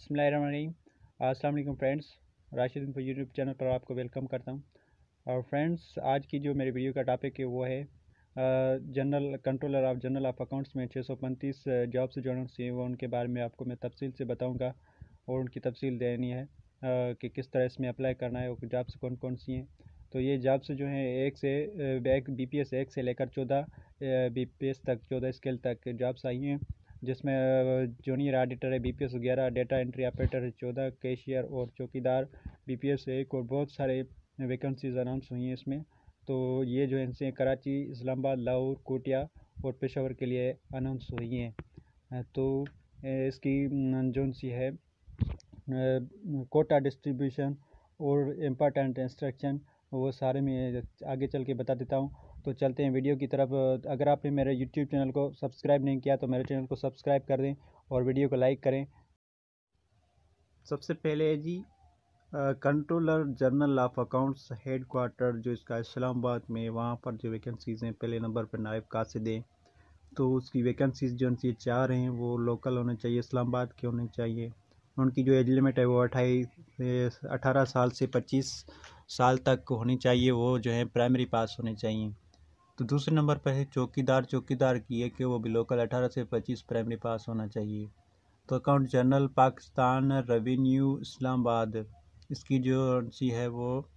अस्सलाम friends, Rashid info YouTube channel पर आपको वेलकम करता हूँ। और फ्रेंड्स, आज की जो मेरी वीडियो का टॉपिक है, वो है general controller of general of accounts में छः सौ पैंतीस जॉब्स जो हैं वो उनके बारे में आपको मैं तफसील से बताऊँगा और उनकी तफसील देनी है कि किस तरह इसमें अप्लाई करना है और जॉब्स कौन कौन सी हैं। तो ये जॉब्स जो हैं, एक से एक बी पी एस एक से लेकर चौदह बी पी एस तक, चौदह स्केल तक जॉब्स आई हैं। जिसमें जूनियर ऑडिटर है बी पी एस ग्यारह डेटा एंट्री ऑपरेटर है, चौदह कैशियर और चौकीदार। बी पी एस एक और बहुत सारे वैकेंसीज अनाउंस हुई हैं इसमें। तो ये जो है कराची, इस्लामाबाद, लाहौर, कोटिया और पेशावर के लिए अनाउंस हुई हैं। तो इसकी जो सी है कोटा डिस्ट्रीब्यूशन और इम्पोर्टेंट इंस्ट्रक्शन वो सारे मैं आगे चल के बता देता हूँ। तो चलते हैं वीडियो की तरफ़। अगर आपने मेरे यूट्यूब चैनल को सब्सक्राइब नहीं किया तो मेरे चैनल को सब्सक्राइब कर दें और वीडियो को लाइक करें। सबसे पहले है जी controller general of accounts head quarter जो इसका इस्लामाबाद में वहाँ पर जो वैकेंसीज़ हैं, पहले नंबर पर नायब कासिद तो उसकी वैकेंसीज जो उनकी चार हैं, वो लोकल होने चाहिए, इस्लामाबाद के होने चाहिए। उनकी जो एज लिमिट है, वो अट्ठाईस अठारह साल से पच्चीस साल तक होनी चाहिए, वो जो है प्राइमरी पास होने चाहिए। तो दूसरे नंबर पर है चौकीदार। चौकीदार की है कि वो भी लोकल अठारह से पच्चीस प्राइमरी पास होना चाहिए। तो account general Pakistan revenue Islamabad. इसकी जो सी है वो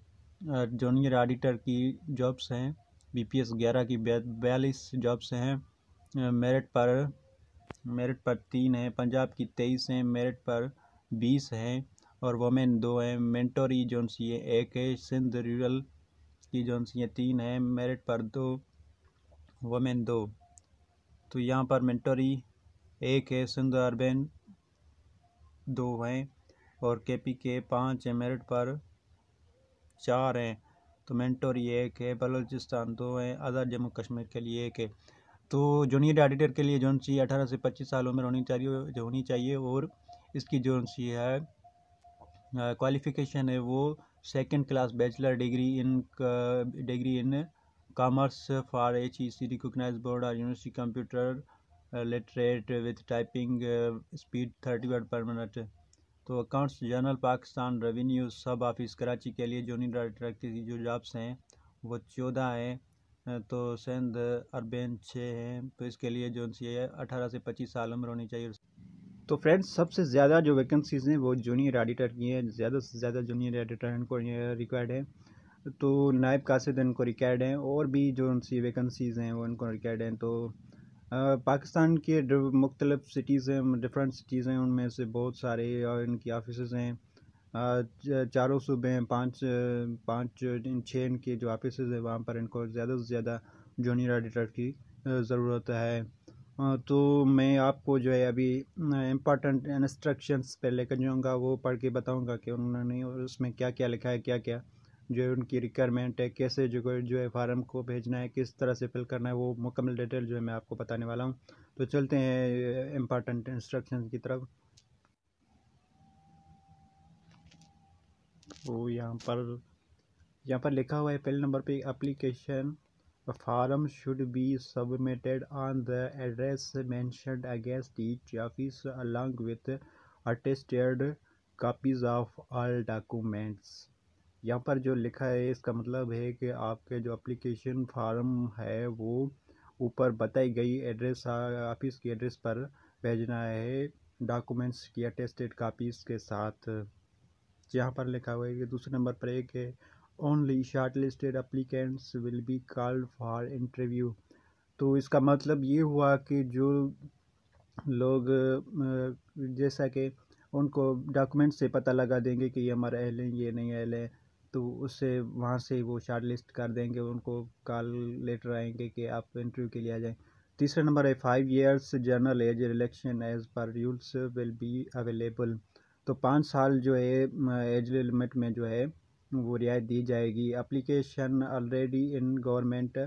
जूनियर ऑडिटर की जॉब्स हैं। बी पी एस ग्यारह की बयालीस जॉब्स हैं। मेरिट पर मेरिट पर तीन हैं। पंजाब की तेईस हैं। मेरिट पर बीस हैं। और वोमेन दो हैं, मेंटोरी जोन सी है एक है, सिंध रूरल की जोन सी है तीन है, मेरिट पर दो, वोमेन दो। तो यहाँ पर मेंटोरी एक है, सिंध अरबन दो हैं और के पी के पाँच है, मेरिट पर चार हैं। तो मेंटोरी एक है, बलोचिस्तान दो हैं, आज़ाद जम्मू कश्मीर के लिए एक है। तो जूनियर एडिटर के लिए जोन सी अठारह से पच्चीस साल उम्र होनी चाहिए होनी चाहिए और इसकी जोन सी है क्वालिफ़िकेशन है वो second class bachelor degree in degree in commerce for HEC recognized board or university computer uh, literate with typing uh, speed 30 word per minute. तो accounts general Pakistan revenue sub office Karachi के लिए junior director की जो jobs हैं वो चौदह हैं। तो सिंध अरबेन छः हैं तो इसके लिए जो सी है अठारह से पच्चीस साल उम्र होनी चाहिए। तो फ्रेंड्स, सबसे ज़्यादा जो वैकेंसीज़ हैं, वो जूनियर एडिटर की हैं, ज़्यादा से ज़्यादा जूनियर एडिटर इनको रिक्वायर्ड है। तो नायब कासिद इनको रिकैड हैं, और भी जो उनसी वैकेंसीज़ हैं, वो इनको रिकैड हैं। तो पाकिस्तान के मुख्तलिफ़ सिटीज़ हैं डिफरेंट सिटीज़ हैं, उनमें से बहुत सारे और इनकी ऑफ़िस हैं। चारों सूबे हैं, पाँच पाँच इन छः इनके जो ऑफ़िस हैं, वहाँ पर इनको ज़्यादा से ज़्यादा जूनियर एडिटर की ज़रूरत है। तो मैं आपको जो है अभी इंपॉर्टेंट इंस्ट्रक्शंस पे लेकर जाऊँगा वो पढ़ के बताऊँगा कि उन्होंने उसमें क्या क्या लिखा है क्या क्या जो है उनकी रिक्वायरमेंट है, कैसे जो जो है फार्म को भेजना है, किस तरह से फिल करना है, वो मुकम्मल डिटेल जो है मैं आपको बताने वाला हूँ। तो चलते हैं इंपॉर्टेंट इंस्ट्रक्शन की तरफ़। वो यहाँ पर यहाँ पर लिखा हुआ है पहले नंबर पे application form should be submitted on the address mentioned against each office along with attested copies of all documents यहाँ पर जो लिखा है, इसका मतलब है कि आपके जो एप्लीकेशन फार्म है, वो ऊपर बताई गई एड्रेस ऑफ़िस की एड्रेस पर भेजना है डॉक्यूमेंट्स की अटेस्टेड कापीज़ के साथ। यहाँ पर लिखा हुआ है कि दूसरे नंबर पर एक है only short listed applicants will be called for interview तो इसका मतलब ये हुआ कि जो लोग जैसा कि उनको डॉक्यूमेंट से पता लगा देंगे कि ये हमारा अहल ये नहीं अहल है तो उससे वहाँ से वो शार्ट लिस्ट कर देंगे, उनको कॉल लेटर आएँगे कि आप इंटरव्यू के लिए आ जाएँ। तीसरा नंबर है five years general age relaxation as per rules will be available तो पाँच साल जो है एज लिमिट में जो है वो रियायत दी जाएगी। Application already in government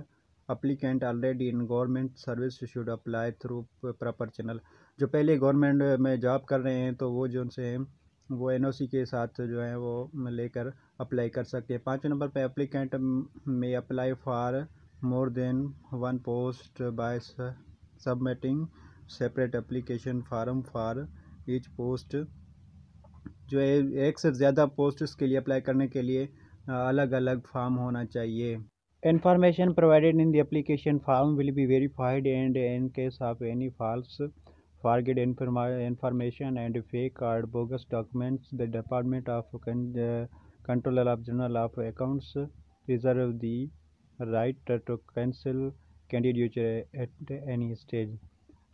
applicant already in government service should apply through proper channel जो पहले गवर्नमेंट में जॉब कर रहे हैं तो वो जो उनसे हैं, वो एनओसी के साथ जो है, वो लेकर अप्लाई कर सकते हैं। पाँच नंबर पे applicant may apply for more than one post by submitting separate application form for each post जो एक से ज़्यादा पोस्ट के लिए अप्लाई करने के लिए अलग अलग फॉर्म होना चाहिए। Information provided in the application form will be verified and in case of any false forged information and fake card bogus documents the department of controller of general of accounts reserve the right to cancel candidate at any stage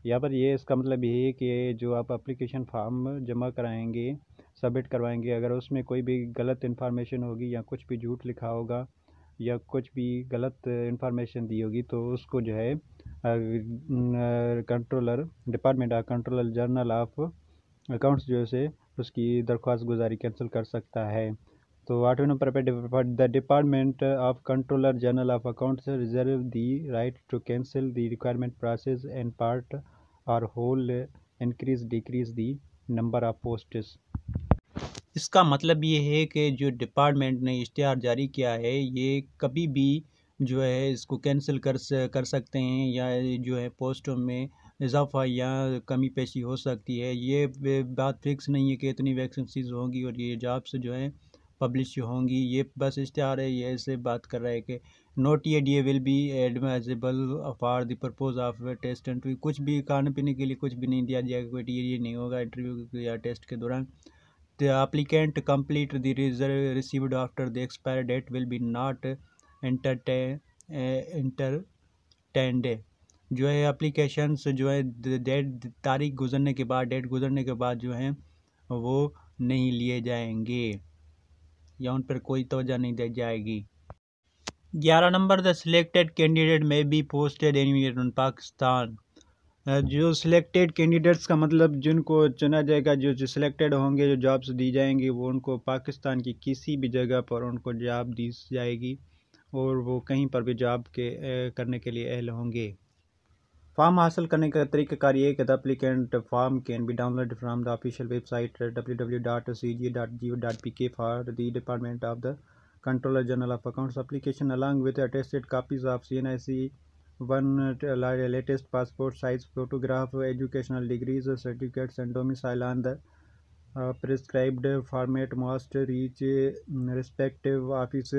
यहाँ पर ये इसका मतलब ये है कि जो आप अप्लीकेशन फॉर्म जमा कराएँगे सबमिट करवाएँगे, अगर उसमें कोई भी गलत इन्फॉर्मेशन होगी या कुछ भी झूठ लिखा होगा या कुछ भी गलत इन्फॉर्मेशन दी होगी तो उसको जो है controller department of controller general of accounts जो है उसकी दरख्वास्त गुजारी कैंसिल कर सकता है। तो आठवें नंबर पर the department of controller general of accounts reserve the right to cancel the requirement process and part or whole increase decrease the number of posts इसका मतलब ये है कि जो डिपार्टमेंट ने इश्तहार जारी किया है, ये कभी भी जो है इसको कैंसिल कर कर सकते हैं या जो है पोस्टों में इजाफा या कमी पेशी हो सकती है। ये बात फिक्स नहीं है कि इतनी वैकेंसीज होंगी और ये जॉब्स जो है पब्लिश होंगी। ये बस इश्तहार है, ये ऐसे बात कर रहा है कि नोट ये D A will be advisable for the of test interview कुछ भी खाने पीने के लिए कुछ भी नहीं दिया जाएगा कोई डी नहीं होगा इंटरव्यू या टेस्ट के दौरान। The applicant complete the reserve received after the expiry date will be not entertain entertained जो है एप्लीकेशन जो है डेट तारीख गुजरने के बाद डेट गुजरने के बाद जो है, वो नहीं लिए जाएँगे। या उन पर कोई तोजह नहीं दी जाएगी। ग्यारह number, the selected candidate may be posted in Pakistan. जो सिलेक्टेड कैंडिडेट्स का मतलब जिनको चुना जाएगा, जो जो सिलेक्टेड होंगे, जो जॉब्स दी जाएँगी, वो उनको पाकिस्तान की किसी भी जगह पर उनको जॉब दी जाएगी और वो कहीं पर भी जॉब के करने के लिए अहल होंगे। फॉर्म हासिल करने का तरीकाकार ये कि the applicant form can be download from the official website W W dot C G dot geo dot P K for the department of the controller general of accounts application along with attested copies of C N I C one latest passport size photograph educational degrees certificates and domicile on the prescribed format most reach respective office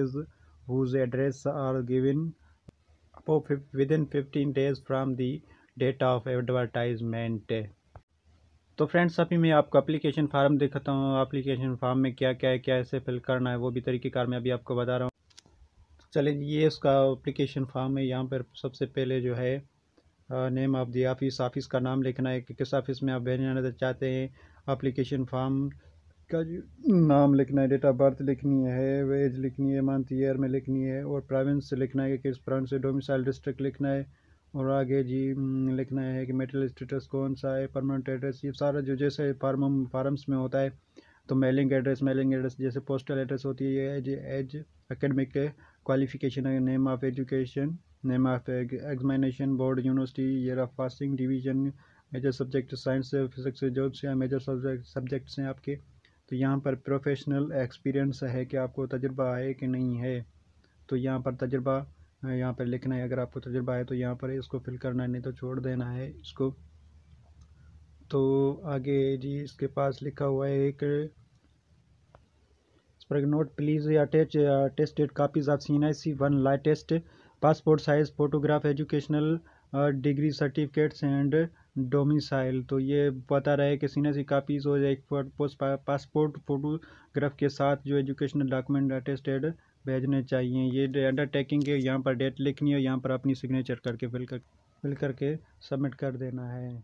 whose address are given given within 15 days from the date of advertisement. तो friends अभी मैं आपको application farm दिखाता हूँ। Application farm में क्या क्या है, क्या ऐसे फिल करना है, वो भी तरीक़ेकार मैं अभी आपको बता रहा हूँ। चलें ये उसका अप्लीकेशन फॉर्म है। यहाँ पर सबसे पहले जो है name of the office office का नाम लिखना है, कि किस ऑफ़िस में आप भेजना चाहते हैं। अप्लीकेशन फॉर्म का नाम लिखना है डेट ऑफ़ बर्थ लिखनी है वेज लिखनी है मंथ ईयर में लिखनी है और प्रोविंस लिखना है कि किस प्रांत से डोमिसाइल डिस्ट्रिक्ट लिखना है और आगे जी लिखना है कि मेटल स्टेटस कौन सा है परमानेंट एड्रेस ये सारा जो जैसे फार्म फार्म्स में होता है तो मेलिंग एड्रेस मेलिंग एड्रेस जैसे पोस्टल एड्रेस होती है, ये age age academic qualification name of education, name of examination board, university, year of passing, division major subject science physics जो मेजर सब्जेक्ट सब्जेक्ट्स हैं आपके। तो यहाँ पर प्रोफेशनल एक्सपीरियंस है कि आपको तजुर्बा है कि नहीं है। तो यहाँ पर तजुर्बा यहाँ पर लिखना है अगर आपको तजुर्बा है तो यहाँ पर इसको फिल करना है नहीं तो छोड़ देना है इसको। तो आगे जी इसके पास लिखा हुआ है एक note please attach uh, tested copies I C one latest passport size photograph educational degree certificates and domicile तो ये बता रहा है कि सीनियर सी कापीज़ हो जाए पासपोर्ट फोटोग्राफ के साथ जो एजुकेशनल डॉक्यूमेंट अटेस्टेड भेजने चाहिए। ये अंडरटेकिंग के यहाँ पर डेट लिखनी है यहाँ पर अपनी सिग्नेचर करके फिल कर फिल करके सबमिट कर देना है।